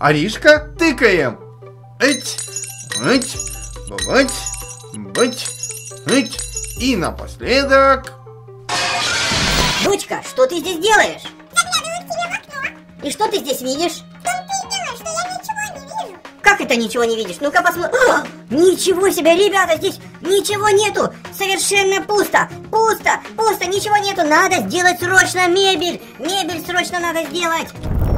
Аришка, тыкаем. Эть, эть, бать, бать, эть. И напоследок... Дочка, что ты здесь делаешь? Заглядываю к тебе в окно. И что ты здесь видишь? Как это ничего не видишь? Ну-ка посмотри. Ничего себе, ребята, здесь ничего нету. Совершенно пусто. Пусто, пусто, ничего нету. Надо сделать срочно мебель. Мебель срочно надо сделать.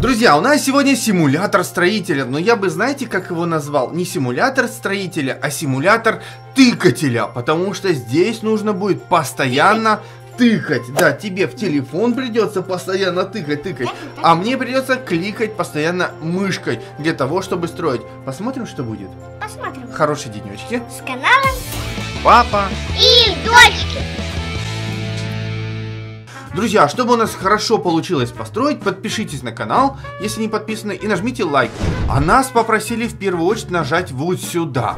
Друзья, у нас сегодня симулятор строителя, но я бы, знаете, как его назвал? Не симулятор строителя, а симулятор тыкателя, потому что здесь нужно будет постоянно тыкать. Да, тебе в телефон придется постоянно тыкать, тыкать. А мне придется кликать постоянно мышкой для того, чтобы строить. Посмотрим, что будет. Посмотрим. Хорошие денечки. С каналом Папа. и дочки. Друзья, чтобы у нас хорошо получилось построить, подпишитесь на канал, если не подписаны, и нажмите лайк. А нас попросили в первую очередь нажать вот сюда.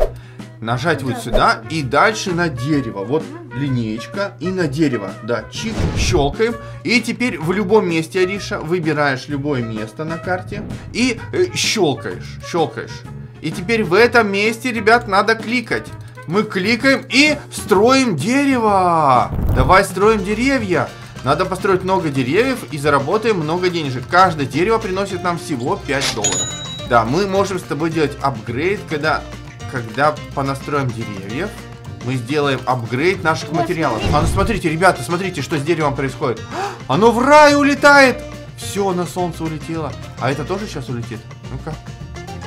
Нажать вот сюда и дальше на дерево. Вот линеечка и на дерево. Да, чик, щелкаем. И теперь в любом месте, Ариша, выбираешь любое место на карте и э, щелкаешь, щелкаешь. И теперь в этом месте, ребят, надо кликать. Мы кликаем и строим дерево. Давай строим деревья. Надо построить много деревьев и заработаем много денежек. Каждое дерево приносит нам всего 5 долларов. Да, мы можем с тобой делать апгрейд, когда, когда понастроим деревьев. Мы сделаем апгрейд наших материалов. А ну смотрите, ребята, смотрите, что с деревом происходит. Оно в рай улетает! Все, на солнце улетело. А это тоже сейчас улетит? Ну-ка.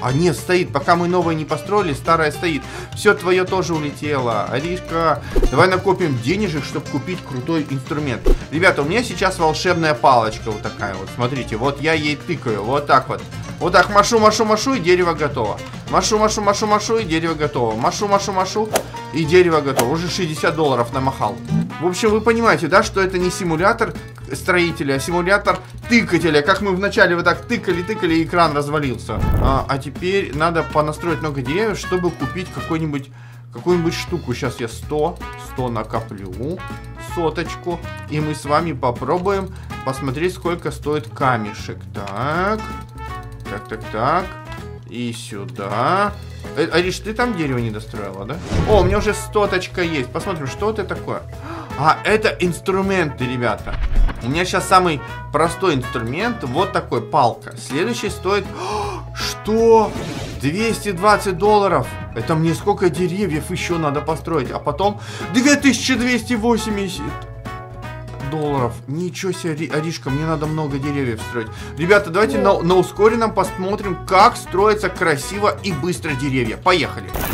А нет, стоит. Пока мы новое не построили, старое стоит. Все твое тоже улетело. Аришка, давай накопим денежек, чтобы купить крутой инструмент. Ребята, у меня сейчас волшебная палочка вот такая вот. Смотрите, вот я ей тыкаю. Вот так вот. Вот так машу, машу, машу, и дерево готово. Машу, машу, машу, машу, и дерево готово. Машу, машу, машу, и дерево готово. Уже 60 долларов намахал. В общем, вы понимаете, да, что это не симулятор строителя, а симулятор тыкателя. Как мы вначале вот так тыкали, тыкали, и экран развалился. А, а теперь надо понастроить много деревьев, чтобы купить какой-нибудь какую-нибудь штуку. Сейчас я 100, 100 накоплю, соточку. И мы с вами попробуем посмотреть, сколько стоит камешек. Так, так, так, так. И сюда. Э, Ариш, ты там дерево не достроила, да? О, у меня уже стоточка есть. Посмотрим, что это такое. А, это инструменты, ребята. У меня сейчас самый простой инструмент. Вот такой, палка. Следующий стоит... Что? 220 долларов. Это мне сколько деревьев еще надо построить. А потом 2280 долларов. Ничего себе, Аришка, мне надо много деревьев строить. Ребята, давайте на, на ускоренном посмотрим, как строятся красиво и быстро деревья. Поехали. И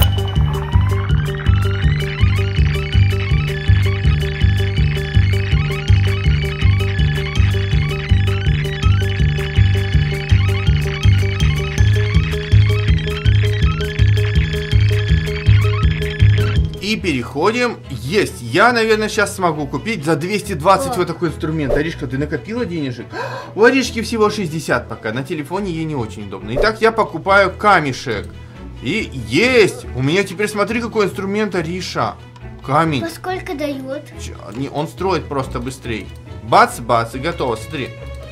переходим. Есть. Я, наверное, сейчас смогу купить за 220 вот такой инструмент. Аришка, ты накопила денежек? У Аришки всего 60 пока. На телефоне ей не очень удобно. Итак, я покупаю камешек. И есть! У меня теперь смотри, какой инструмент Ариша. Камень. По сколько дает? Ч- не, Он строит просто быстрее. Бац, бац, и готово. Смотри.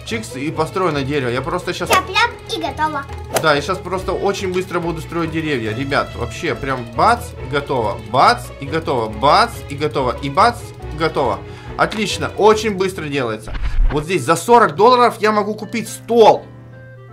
Чикс и построено дерево. Я просто сейчас... Тяп-ляп и готово. Да, я сейчас просто очень быстро буду строить деревья. Ребят, вообще прям бац, готово. Бац, и готово. Бац, и готово. И бац, готово. Отлично, очень быстро делается. Вот здесь за 40 долларов я могу купить стол.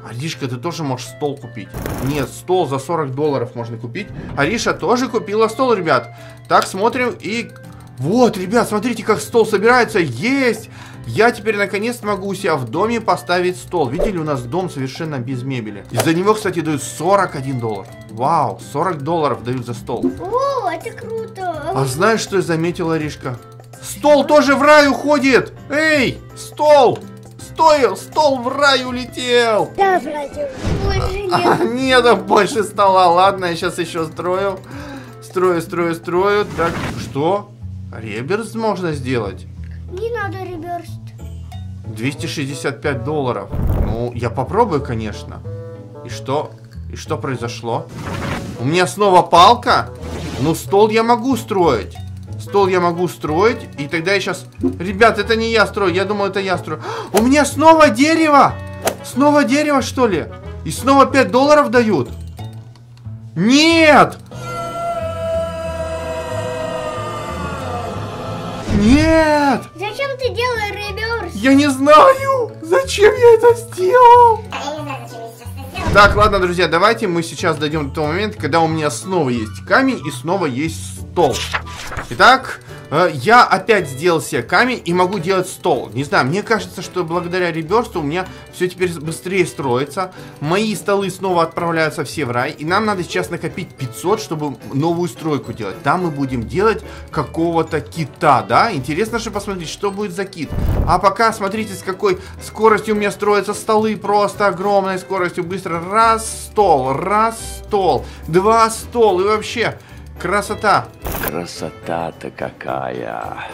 Аришка, ты тоже можешь стол купить. Нет, стол за 40 долларов можно купить. Ариша тоже купила стол, ребят. Так, смотрим и... Вот, ребят, смотрите, как стол собирается. Есть! Я теперь наконец могу у себя в доме поставить стол. Видели, у нас дом совершенно без мебели. И за него, кстати, дают 41 доллар. Вау, 40 долларов дают за стол. О, это круто. А знаешь, что я заметила, Аришка? Стол тоже в рай уходит! Эй, стол! Стой, стол в рай улетел! Да, братья, больше А, нет. Нет больше стола. Ладно, я сейчас еще строю. Строю, строю, строю. Так, что? Реберс можно сделать? Не надо реверст. 265 долларов. Ну, я попробую, конечно. И что? И что произошло? У меня снова палка? Ну, стол я могу строить. Стол я могу строить. И тогда я сейчас... Ребят, это не я строю. Я думал, это я строю. У меня снова дерево! Снова дерево, что ли? И снова 5 долларов дают? Нет! Нет! Зачем ты делаешь реверс? Я не знаю! Зачем я это сделал? А я не знаю, зачем я сейчас это сделал. Так, ладно, друзья, давайте мы сейчас дойдем до того момента, когда у меня снова есть камень и снова есть стол. Итак, я опять сделал себе камень и могу делать стол. Не знаю, мне кажется, что благодаря реберству у меня все теперь быстрее строится. Мои столы снова отправляются все в рай. И нам надо сейчас накопить 500, чтобы новую стройку делать. Там мы будем делать какого-то кита, да? Интересно же посмотреть, что будет за кит. А пока смотрите, с какой скоростью у меня строятся столы. Просто огромной скоростью. Быстро. Раз стол, раз стол, два стол. И вообще, красота. Красота-то какая.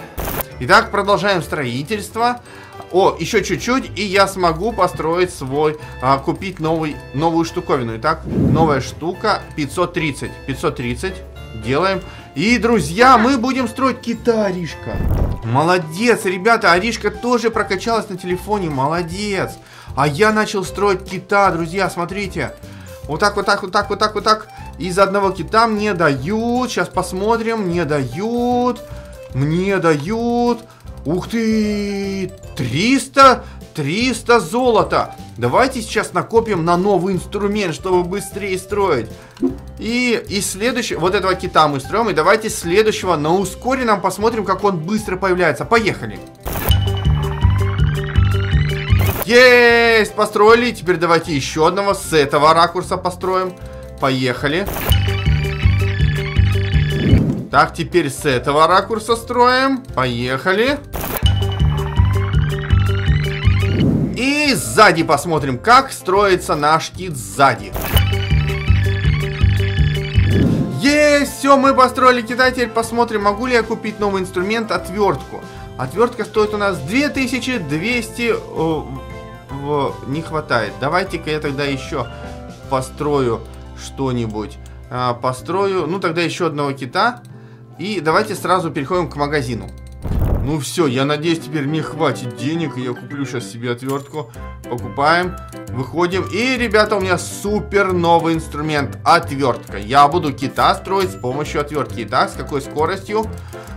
Итак, продолжаем строительство. О, еще чуть-чуть, и я смогу построить свой, а, купить новый, новую штуковину. Итак, новая штука 530. 530. Делаем. И, друзья, мы будем строить кита, Аришка. Молодец, ребята, Аришка тоже прокачалась на телефоне. Молодец. А я начал строить кита, друзья, смотрите. Вот так, вот так, вот так, вот так, вот так. Из одного кита мне дают. Сейчас посмотрим. Мне дают. Мне дают. Ух ты! 300, 300 золота. Давайте сейчас накопим на новый инструмент, чтобы быстрее строить. И, и следующий, вот этого кита мы строим. И давайте следующего на ускоренном посмотрим, как он быстро появляется. Поехали. Есть! Построили. Теперь давайте еще одного с этого ракурса построим. Поехали. Так, теперь с этого ракурса строим. Поехали. И сзади посмотрим, как строится наш кит сзади. Есть! Все, мы построили кита. Теперь посмотрим, могу ли я купить новый инструмент, отвертку. Отвертка стоит у нас 2200... э, в- не хватает. Давайте-ка я тогда еще построю что-нибудь. А, построю, ну тогда еще одного кита. И давайте сразу переходим к магазину. Ну все, я надеюсь, теперь мне хватит денег, я куплю сейчас себе отвертку. Покупаем, выходим. И, ребята, у меня супер новый инструмент. Отвертка. Я буду кита строить с помощью отвертки. Итак, с какой скоростью?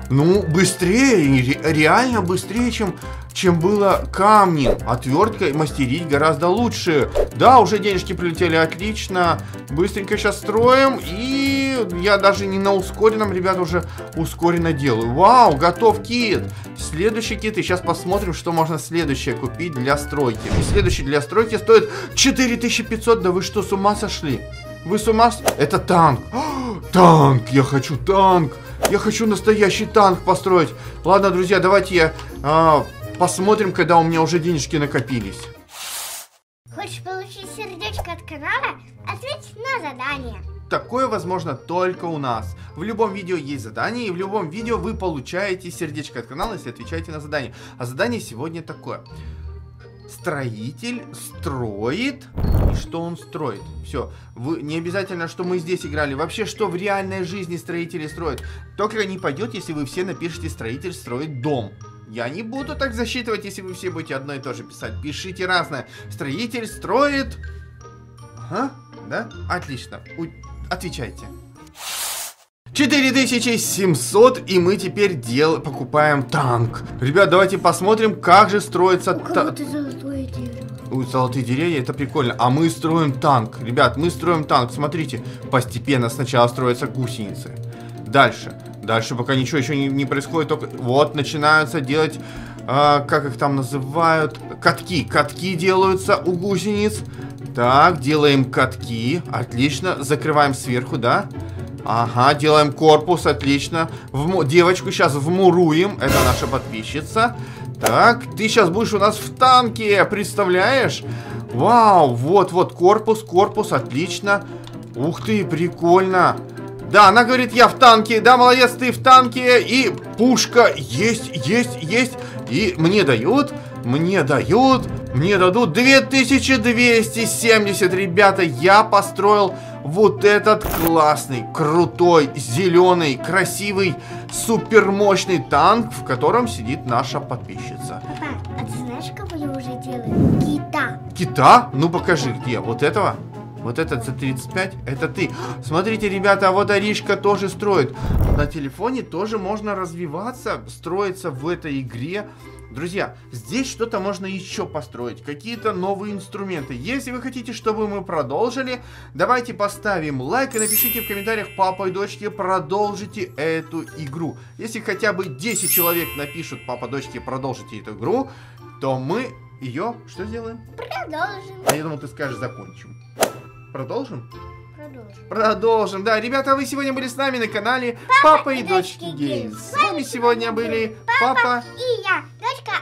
Ну, быстрее, ре- реально быстрее, чем, чем было камни. Отверткой мастерить гораздо лучше. Да, уже денежки прилетели, отлично. Быстренько сейчас строим. И я даже не на ускоренном, ребята, уже ускоренно делаю. Вау, готов кит. Следующий кит. И сейчас посмотрим, что можно следующее купить для стройки. И следующий для стройки стоит 4500. Да вы что, с ума сошли? Вы с ума. Это танк. Танк! Я хочу танк! Я хочу настоящий танк построить. Ладно, друзья, давайте я а, посмотрим, когда у меня уже денежки накопились. Хочешь получить сердечко от канала? Ответь на задание. Такое возможно только у нас. В любом видео есть задание, и в любом видео вы получаете сердечко от канала, если отвечаете на задание. А задание сегодня такое. Строитель строит. И что он строит? Все. Вы не обязательно, что мы здесь играли. Вообще, что в реальной жизни строители строят. Только не пойдет, если вы все напишите строитель строит дом. Я не буду так засчитывать, если вы все будете одно и то же писать. Пишите разное. Строитель строит... Ага, да? Отлично. У- Отвечайте. 4700, и мы теперь дел... покупаем танк. Ребят, давайте посмотрим, как же строится У та- кого-то золотое дерево. Ой, золотые деревья, это прикольно. А мы строим танк. Ребят, мы строим танк. Смотрите, постепенно сначала строятся гусеницы. Дальше. Дальше пока ничего еще не, не происходит. Только вот начинаются делать, а, как их там называют, катки. Катки делаются у гусениц. Так, делаем катки. Отлично. Закрываем сверху, да? Ага, делаем корпус, отлично. Вму- Девочку сейчас вмуруем. Это наша подписчица. Так, ты сейчас будешь у нас в танке, представляешь? Вау, вот-вот, корпус, корпус, отлично. Ух ты, прикольно. Да, она говорит, я в танке. Да, молодец, ты в танке. И пушка есть, есть, есть. И мне дают, мне дают, мне дадут 2270, ребята. Я построил вот этот классный, крутой, зеленый, красивый, супермощный танк, в котором сидит наша подписчица. Папа, а ты знаешь, кого я уже делаю? Кита. Кита? Ну покажи, где? Вот этого? Вот этот за 35, это ты. Смотрите, ребята, а вот Аришка тоже строит. На телефоне тоже можно развиваться, строиться в этой игре. Друзья, здесь что-то можно еще построить, какие-то новые инструменты. Если вы хотите, чтобы мы продолжили, давайте поставим лайк и напишите в комментариях папа и дочке, продолжите эту игру. Если хотя бы 10 человек напишут папа, дочке, продолжите эту игру, то мы ее что сделаем? Продолжим. А я думал, ты скажешь закончим. Продолжим? Продолжим. Продолжим. Да, ребята, вы сегодня были с нами на канале Папа, и дочки Геймс. С вами сегодня были Папа И я, дочка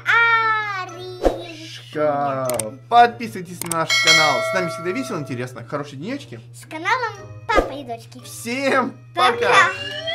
Аришка. Ка. Подписывайтесь на наш канал. С нами всегда весело, интересно. Хорошей денечки. С каналом Папа и дочки. Всем пока! Пока.